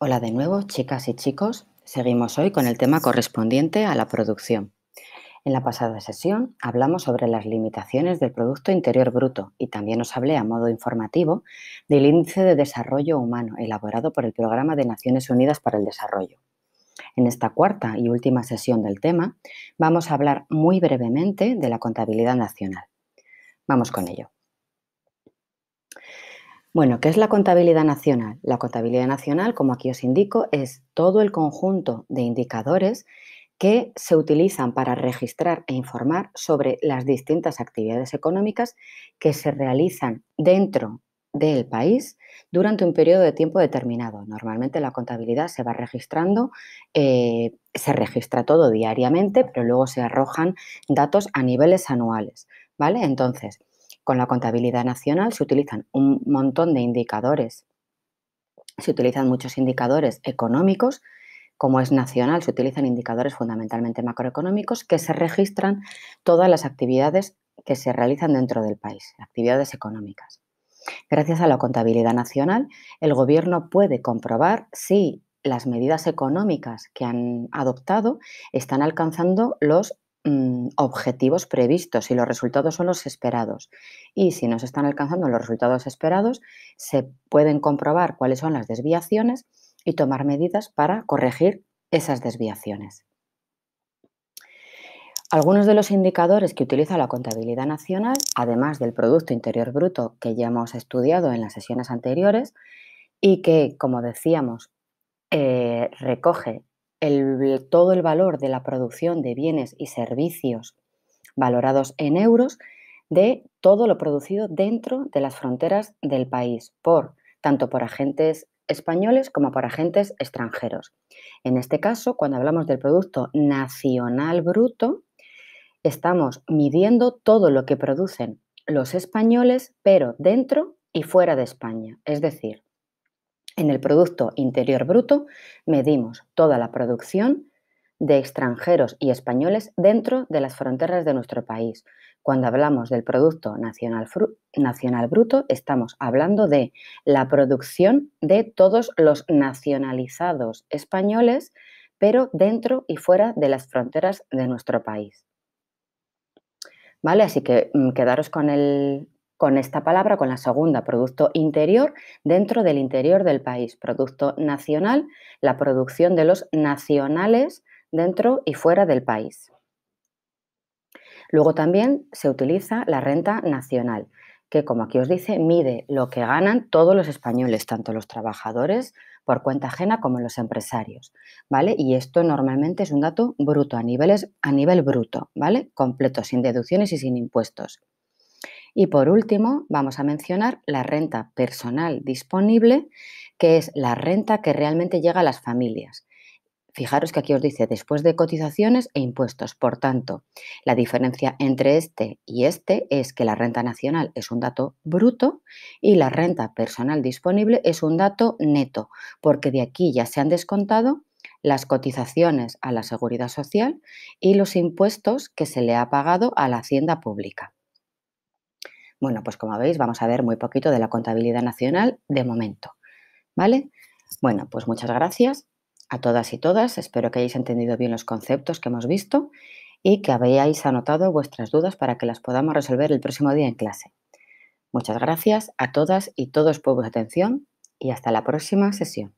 Hola de nuevo, chicas y chicos. Seguimos hoy con el tema correspondiente a la producción. En la pasada sesión hablamos sobre las limitaciones del Producto Interior Bruto y también os hablé a modo informativo del Índice de Desarrollo Humano elaborado por el Programa de Naciones Unidas para el Desarrollo. En esta cuarta y última sesión del tema vamos a hablar muy brevemente de la contabilidad nacional. Vamos con ello. Bueno, ¿qué es la contabilidad nacional? La contabilidad nacional, como aquí os indico, es todo el conjunto de indicadores que se utilizan para registrar e informar sobre las distintas actividades económicas que se realizan dentro del país durante un periodo de tiempo determinado. Normalmente la contabilidad se va registrando, eh, se registra todo diariamente, pero luego se arrojan datos a niveles anuales. ¿Vale? Entonces, con la contabilidad nacional se utilizan un montón de indicadores, se utilizan muchos indicadores económicos, como es nacional, se utilizan indicadores fundamentalmente macroeconómicos que se registran todas las actividades que se realizan dentro del país, actividades económicas. Gracias a la contabilidad nacional, el Gobierno puede comprobar si las medidas económicas que han adoptado están alcanzando los Mm, objetivos previstos y los resultados son los esperados. Y si no se están alcanzando los resultados esperados, se pueden comprobar cuáles son las desviaciones y tomar medidas para corregir esas desviaciones. Algunos de los indicadores que utiliza la contabilidad nacional, además del Producto Interior Bruto que ya hemos estudiado en las sesiones anteriores y que, como decíamos, eh, recoge todo el valor de la producción de bienes y servicios valorados en euros de todo lo producido dentro de las fronteras del país, por tanto por agentes españoles como por agentes extranjeros. En este caso, cuando hablamos del Producto Nacional Bruto, estamos midiendo todo lo que producen los españoles, pero dentro y fuera de España. Es decir, en el Producto Interior Bruto medimos toda la producción de extranjeros y españoles dentro de las fronteras de nuestro país. Cuando hablamos del Producto Nacional, Bruto, estamos hablando de la producción de todos los nacionalizados españoles, pero dentro y fuera de las fronteras de nuestro país. ¿Vale? Así que mm, quedaros con el, con esta palabra, con la segunda, producto interior, dentro del interior del país. Producto nacional, la producción de los nacionales dentro y fuera del país. Luego también se utiliza la renta nacional, que como aquí os dice, mide lo que ganan todos los españoles, tanto los trabajadores por cuenta ajena como los empresarios, ¿vale? Y esto normalmente es un dato bruto, a, a nivel bruto, ¿vale? Completo, sin deducciones y sin impuestos. Y por último, vamos a mencionar la renta personal disponible, que es la renta que realmente llega a las familias. Fijaros que aquí os dice después de cotizaciones e impuestos. Por tanto, la diferencia entre este y este es que la renta nacional es un dato bruto y la renta personal disponible es un dato neto, porque de aquí ya se han descontado las cotizaciones a la seguridad social y los impuestos que se le ha pagado a la hacienda pública. Bueno, pues como veis, vamos a ver muy poquito de la contabilidad nacional de momento. ¿Vale? Bueno, pues muchas gracias a todas y todas. Espero que hayáis entendido bien los conceptos que hemos visto y que habéis anotado vuestras dudas para que las podamos resolver el próximo día en clase. Muchas gracias a todas y todos por vuestra atención y hasta la próxima sesión.